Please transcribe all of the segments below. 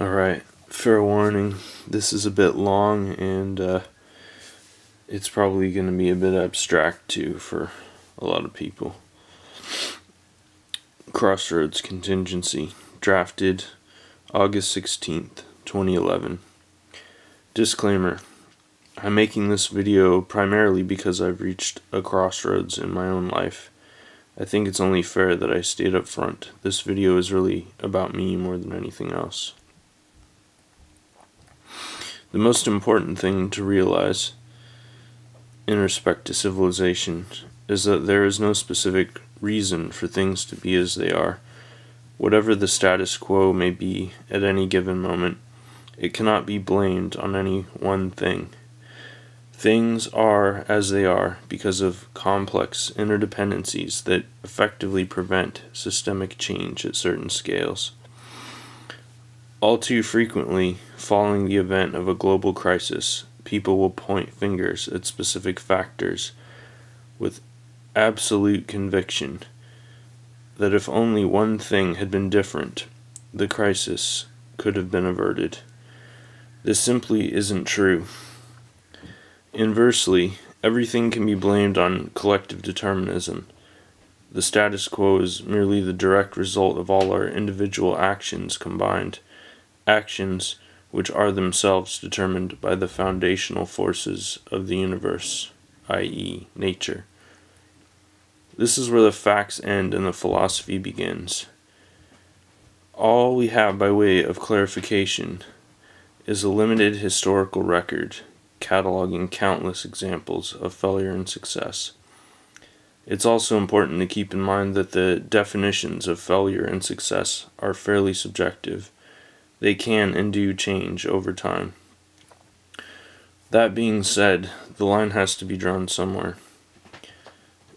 Alright, fair warning. This is a bit long and uh, it's probably going to be a bit abstract too for a lot of people. Crossroads Contingency, drafted August 16th, 2011. Disclaimer I'm making this video primarily because I've reached a crossroads in my own life. I think it's only fair that I state up front. This video is really about me more than anything else. The most important thing to realize in respect to civilization is that there is no specific reason for things to be as they are. Whatever the status quo may be at any given moment, it cannot be blamed on any one thing. Things are as they are because of complex interdependencies that effectively prevent systemic change at certain scales. All too frequently, following the event of a global crisis, people will point fingers at specific factors with absolute conviction that if only one thing had been different, the crisis could have been averted. This simply isn't true. Inversely, everything can be blamed on collective determinism. The status quo is merely the direct result of all our individual actions combined actions which are themselves determined by the foundational forces of the universe, i.e., nature. This is where the facts end and the philosophy begins. All we have by way of clarification is a limited historical record cataloging countless examples of failure and success. It's also important to keep in mind that the definitions of failure and success are fairly subjective they can and do change over time. That being said, the line has to be drawn somewhere.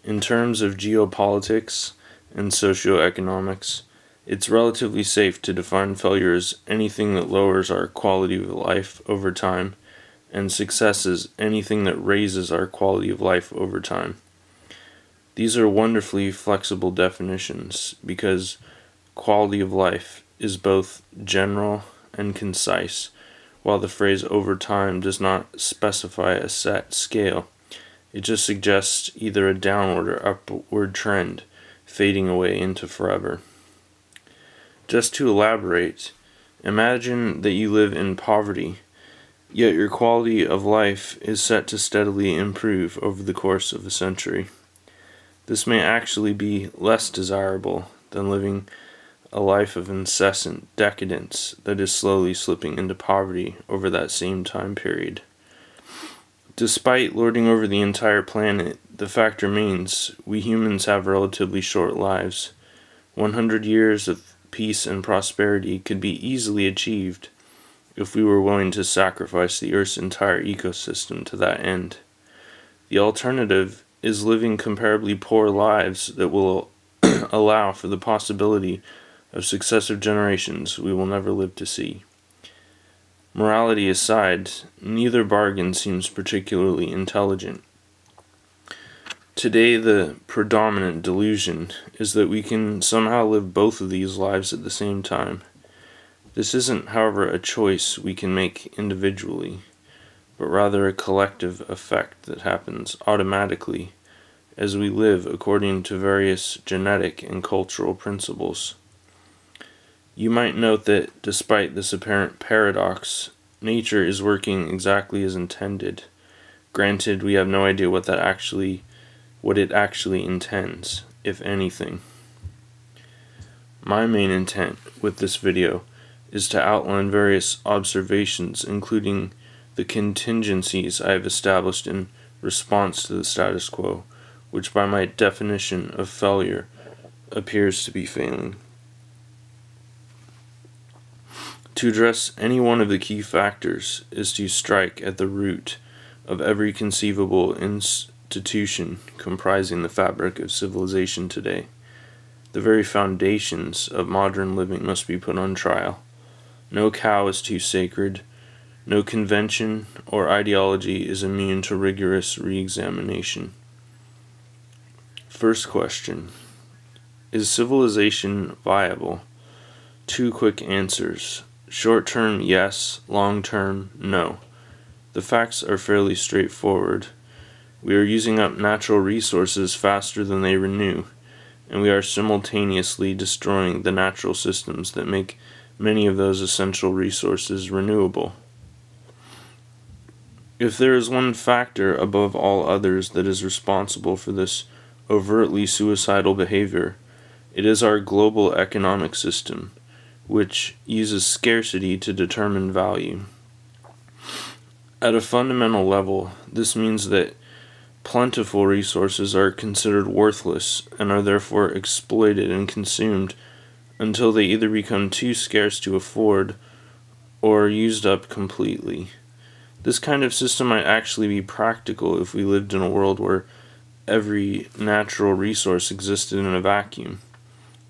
In terms of geopolitics and socioeconomics, it's relatively safe to define failure as anything that lowers our quality of life over time, and success as anything that raises our quality of life over time. These are wonderfully flexible definitions because quality of life is both general and concise, while the phrase over time does not specify a set scale. It just suggests either a downward or upward trend, fading away into forever. Just to elaborate, imagine that you live in poverty, yet your quality of life is set to steadily improve over the course of a century. This may actually be less desirable than living a life of incessant decadence that is slowly slipping into poverty over that same time period. Despite lording over the entire planet, the fact remains we humans have relatively short lives. 100 years of peace and prosperity could be easily achieved if we were willing to sacrifice the Earth's entire ecosystem to that end. The alternative is living comparably poor lives that will allow for the possibility of successive generations we will never live to see. Morality aside, neither bargain seems particularly intelligent. Today, the predominant delusion is that we can somehow live both of these lives at the same time. This isn't, however, a choice we can make individually, but rather a collective effect that happens automatically as we live according to various genetic and cultural principles. You might note that despite this apparent paradox, nature is working exactly as intended. Granted, we have no idea what that actually what it actually intends, if anything. My main intent with this video is to outline various observations including the contingencies I have established in response to the status quo, which by my definition of failure appears to be failing. To address any one of the key factors is to strike at the root of every conceivable institution comprising the fabric of civilization today. The very foundations of modern living must be put on trial. No cow is too sacred. No convention or ideology is immune to rigorous re examination. First question Is civilization viable? Two quick answers Short term, yes. Long term, no. The facts are fairly straightforward. We are using up natural resources faster than they renew, and we are simultaneously destroying the natural systems that make many of those essential resources renewable. If there is one factor above all others that is responsible for this overtly suicidal behavior, it is our global economic system, which uses scarcity to determine value. At a fundamental level, this means that plentiful resources are considered worthless and are therefore exploited and consumed until they either become too scarce to afford or used up completely. This kind of system might actually be practical if we lived in a world where every natural resource existed in a vacuum.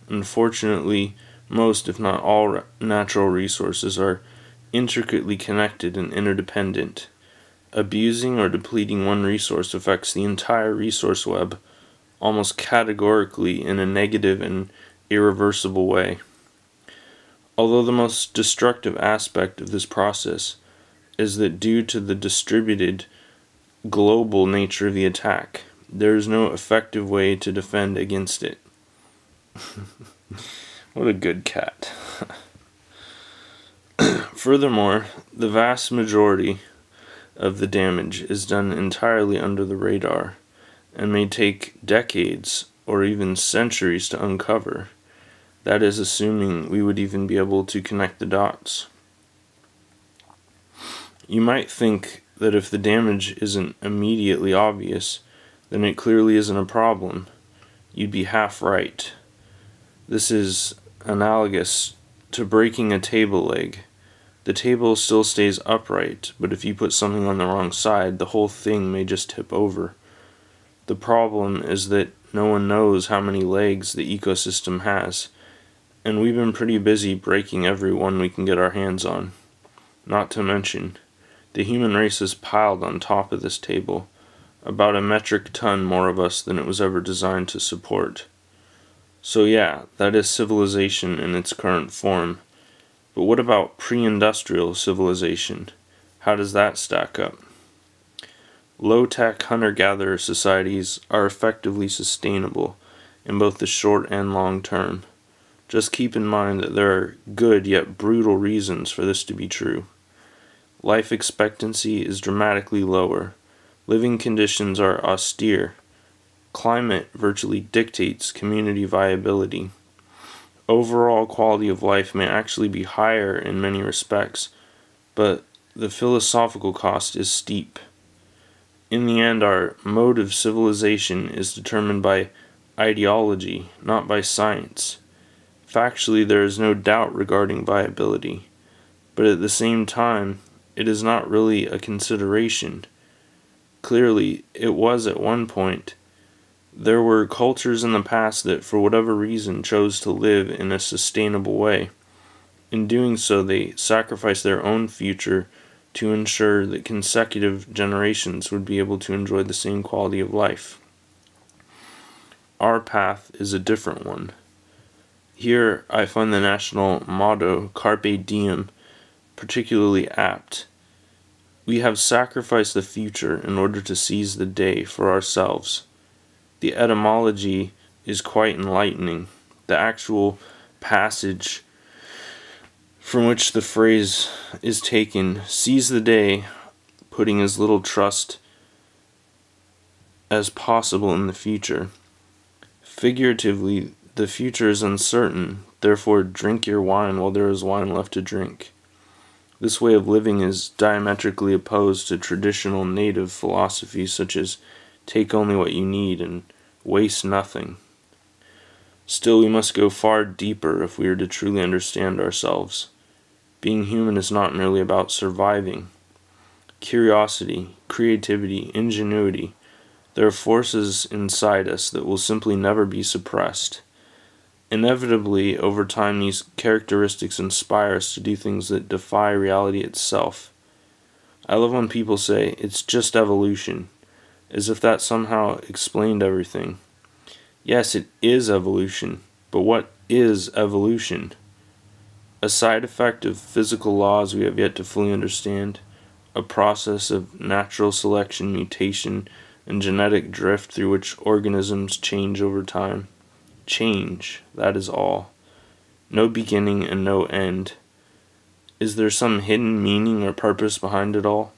Unfortunately, most, if not all, natural resources are intricately connected and interdependent. Abusing or depleting one resource affects the entire resource web almost categorically in a negative and irreversible way. Although the most destructive aspect of this process is that due to the distributed global nature of the attack, there is no effective way to defend against it. what a good cat. Furthermore, the vast majority of the damage is done entirely under the radar and may take decades or even centuries to uncover. That is assuming we would even be able to connect the dots. You might think that if the damage isn't immediately obvious, then it clearly isn't a problem. You'd be half right. This is analogous to breaking a table leg. The table still stays upright, but if you put something on the wrong side, the whole thing may just tip over. The problem is that no one knows how many legs the ecosystem has, and we've been pretty busy breaking every one we can get our hands on. Not to mention, the human race is piled on top of this table, about a metric ton more of us than it was ever designed to support. So, yeah, that is civilization in its current form. But what about pre industrial civilization? How does that stack up? Low tech hunter gatherer societies are effectively sustainable in both the short and long term. Just keep in mind that there are good yet brutal reasons for this to be true. Life expectancy is dramatically lower. Living conditions are austere. Climate virtually dictates community viability overall quality of life may actually be higher in many respects, but the philosophical cost is steep. In the end, our mode of civilization is determined by ideology, not by science. Factually, there is no doubt regarding viability, but at the same time, it is not really a consideration. Clearly, it was at one point there were cultures in the past that, for whatever reason, chose to live in a sustainable way. In doing so, they sacrificed their own future to ensure that consecutive generations would be able to enjoy the same quality of life. Our path is a different one. Here I find the national motto, Carpe Diem, particularly apt. We have sacrificed the future in order to seize the day for ourselves. The etymology is quite enlightening. The actual passage from which the phrase is taken seize the day, putting as little trust as possible in the future. Figuratively, the future is uncertain, therefore, drink your wine while there is wine left to drink. This way of living is diametrically opposed to traditional native philosophies such as take only what you need and waste nothing. Still, we must go far deeper if we are to truly understand ourselves. Being human is not merely about surviving. Curiosity, creativity, ingenuity, there are forces inside us that will simply never be suppressed. Inevitably, over time, these characteristics inspire us to do things that defy reality itself. I love when people say, it's just evolution as if that somehow explained everything. Yes, it is evolution, but what is evolution? a side effect of physical laws we have yet to fully understand, a process of natural selection, mutation, and genetic drift through which organisms change over time. Change, that is all. No beginning and no end. Is there some hidden meaning or purpose behind it all?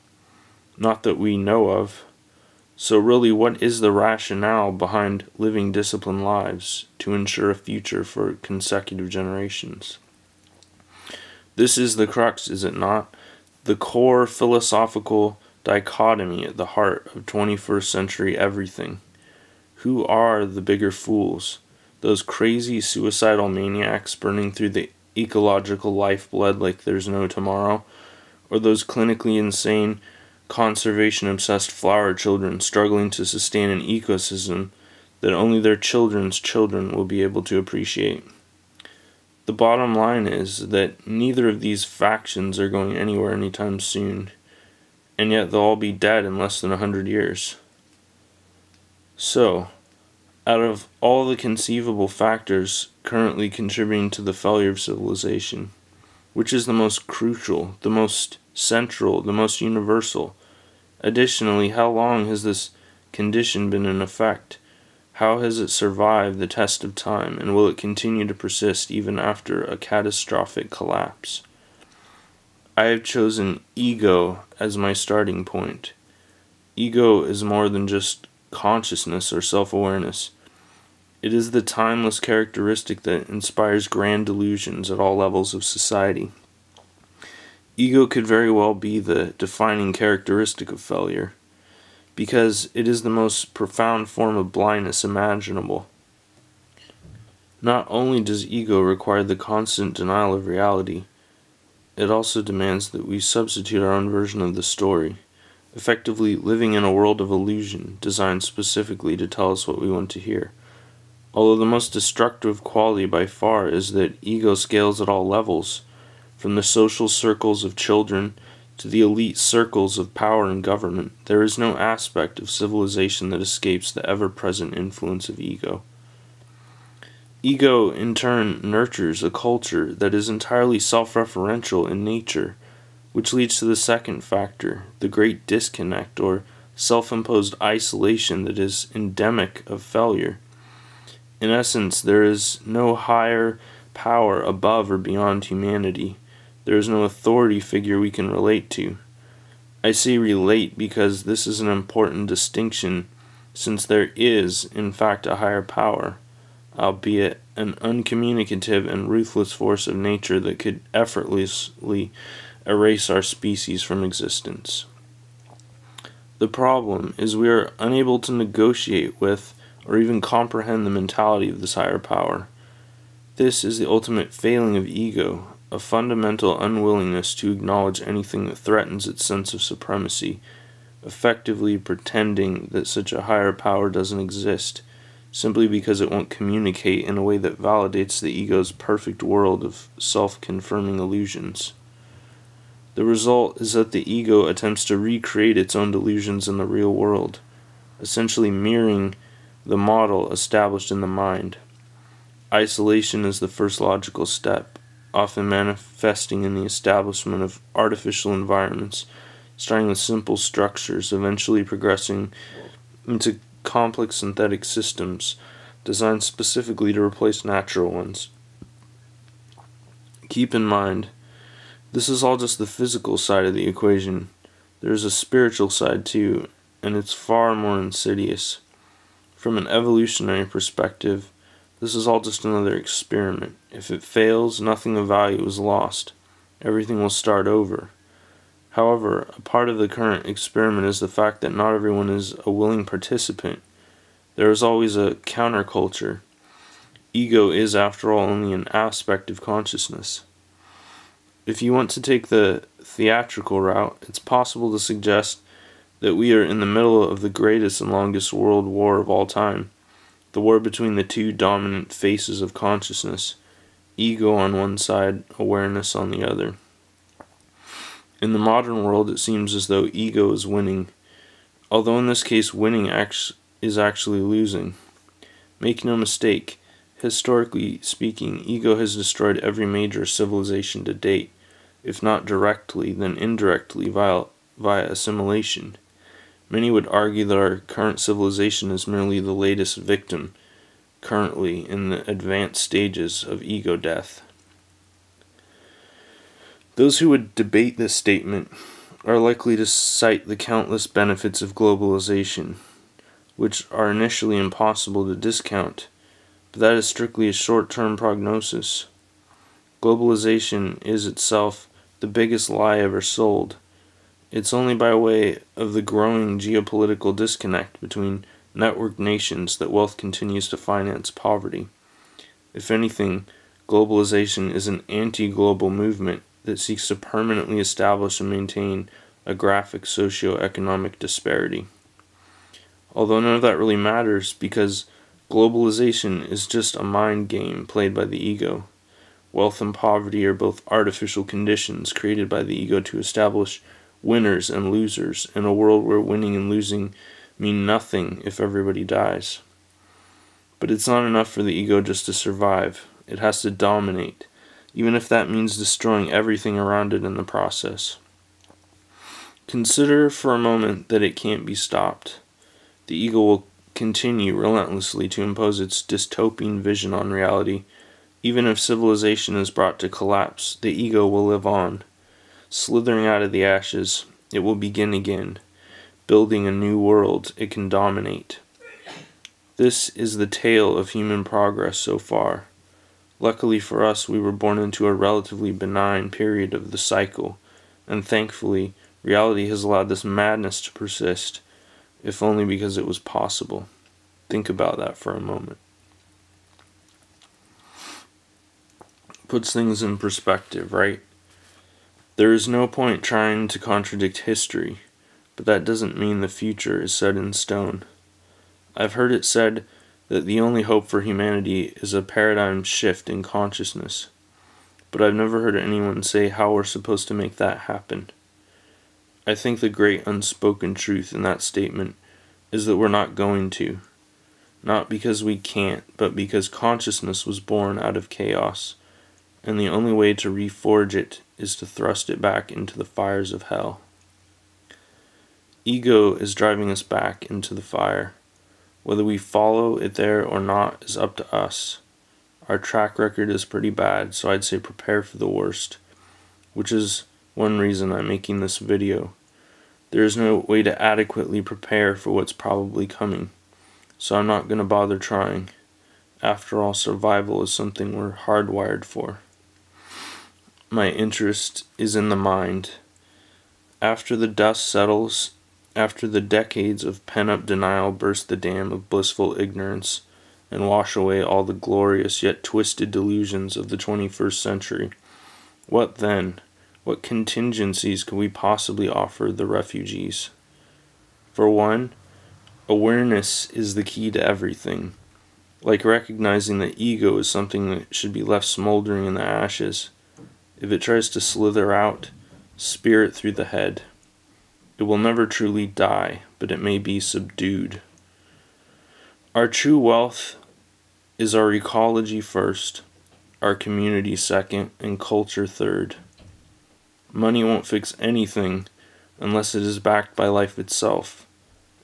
Not that we know of. So, really, what is the rationale behind living disciplined lives to ensure a future for consecutive generations? This is the crux, is it not? The core philosophical dichotomy at the heart of 21st century everything. Who are the bigger fools? Those crazy suicidal maniacs burning through the ecological lifeblood like there's no tomorrow? Or those clinically insane, conservation obsessed flower children struggling to sustain an ecosystem that only their children's children will be able to appreciate? The bottom line is that neither of these factions are going anywhere anytime soon, and yet they'll all be dead in less than a hundred years. So, out of all the conceivable factors currently contributing to the failure of civilization, which is the most crucial, the most central, the most universal? Additionally, how long has this condition been in effect? How has it survived the test of time, and will it continue to persist even after a catastrophic collapse? I have chosen ego as my starting point. Ego is more than just consciousness or self awareness. It is the timeless characteristic that inspires grand delusions at all levels of society. Ego could very well be the defining characteristic of failure because it is the most profound form of blindness imaginable. Not only does ego require the constant denial of reality, it also demands that we substitute our own version of the story, effectively living in a world of illusion designed specifically to tell us what we want to hear. Although the most destructive quality by far is that ego scales at all levels, from the social circles of children to the elite circles of power and government, there is no aspect of civilization that escapes the ever present influence of ego. Ego, in turn, nurtures a culture that is entirely self referential in nature, which leads to the second factor, the great disconnect or self imposed isolation that is endemic of failure. In essence, there is no higher power above or beyond humanity there is no authority figure we can relate to. I say relate because this is an important distinction, since there is, in fact, a higher power, albeit an uncommunicative and ruthless force of nature that could effortlessly erase our species from existence. The problem is we are unable to negotiate with or even comprehend the mentality of this higher power. This is the ultimate failing of ego, a fundamental unwillingness to acknowledge anything that threatens its sense of supremacy, effectively pretending that such a higher power doesn't exist, simply because it won't communicate in a way that validates the ego's perfect world of self confirming illusions. The result is that the ego attempts to recreate its own delusions in the real world, essentially mirroring the model established in the mind. Isolation is the first logical step often manifesting in the establishment of artificial environments, starting with simple structures, eventually progressing into complex synthetic systems designed specifically to replace natural ones. Keep in mind, this is all just the physical side of the equation. There is a spiritual side too, and it's far more insidious. From an evolutionary perspective, this is all just another experiment. If it fails, nothing of value is lost. Everything will start over. However, a part of the current experiment is the fact that not everyone is a willing participant. There is always a counterculture. Ego is, after all, only an aspect of consciousness. If you want to take the theatrical route, it's possible to suggest that we are in the middle of the greatest and longest world war of all time the war between the two dominant faces of consciousness ego on one side, awareness on the other. In the modern world, it seems as though ego is winning, although in this case, winning is actually losing. Make no mistake, Historically speaking, ego has destroyed every major civilization to date, if not directly, then indirectly via, via assimilation. Many would argue that our current civilization is merely the latest victim, currently in the advanced stages of ego death. Those who would debate this statement are likely to cite the countless benefits of globalization, which are initially impossible to discount, but that is strictly a short term prognosis. Globalization is itself the biggest lie ever sold. It's only by way of the growing geopolitical disconnect between networked nations that wealth continues to finance poverty. If anything, globalization is an anti global movement that seeks to permanently establish and maintain a graphic socio-economic disparity. Although none of that really matters because globalization is just a mind game played by the ego. Wealth and poverty are both artificial conditions created by the ego to establish winners and losers in a world where winning and losing mean nothing if everybody dies. But it's not enough for the ego just to survive, it has to dominate even if that means destroying everything around it in the process. Consider for a moment that it can't be stopped. The ego will continue relentlessly to impose its dystopian vision on reality. Even if civilization is brought to collapse, the ego will live on. Slithering out of the ashes, it will begin again, building a new world it can dominate. This is the tale of human progress so far. Luckily for us, we were born into a relatively benign period of the cycle, and thankfully, reality has allowed this madness to persist, if only because it was possible. Think about that for a moment. Puts things in perspective, right? There is no point trying to contradict history, but that doesn't mean the future is set in stone. I've heard it said that the only hope for humanity is a paradigm shift in consciousness. But I've never heard anyone say how we're supposed to make that happen. I think the great unspoken truth in that statement is that we're not going to. Not because we can't, but because consciousness was born out of chaos, and the only way to reforge it is to thrust it back into the fires of hell. Ego is driving us back into the fire. Whether we follow it there or not is up to us. Our track record is pretty bad, so I'd say prepare for the worst, which is one reason I'm making this video. There is no way to adequately prepare for what's probably coming, so I'm not going to bother trying. After all, survival is something we're hardwired for. My interest is in the mind. After the dust settles after the decades of pent up denial burst the dam of blissful ignorance and wash away all the glorious yet twisted delusions of the 21st century, what then? What contingencies could we possibly offer the refugees? For one, awareness is the key to everything. Like recognizing that ego is something that should be left smoldering in the ashes. If it tries to slither out, spear it through the head. It will never truly die, but it may be subdued. Our true wealth is our ecology first, our community second, and culture third. Money won't fix anything unless it is backed by life itself,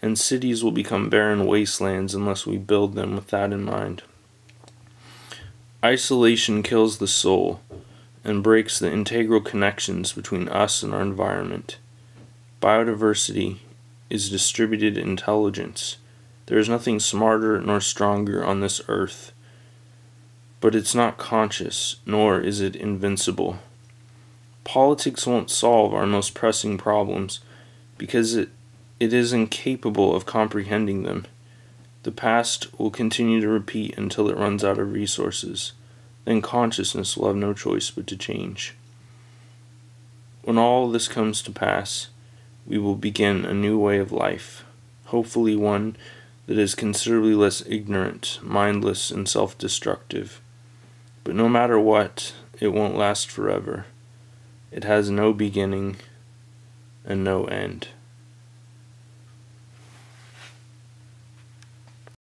and cities will become barren wastelands unless we build them with that in mind. Isolation kills the soul and breaks the integral connections between us and our environment. Biodiversity is distributed intelligence. There is nothing smarter nor stronger on this earth, but it's not conscious, nor is it invincible. Politics won't solve our most pressing problems because it, it is incapable of comprehending them. The past will continue to repeat until it runs out of resources. Then consciousness will have no choice but to change. When all this comes to pass, we will begin a new way of life, hopefully one that is considerably less ignorant, mindless, and self destructive. But no matter what, it won't last forever. It has no beginning and no end.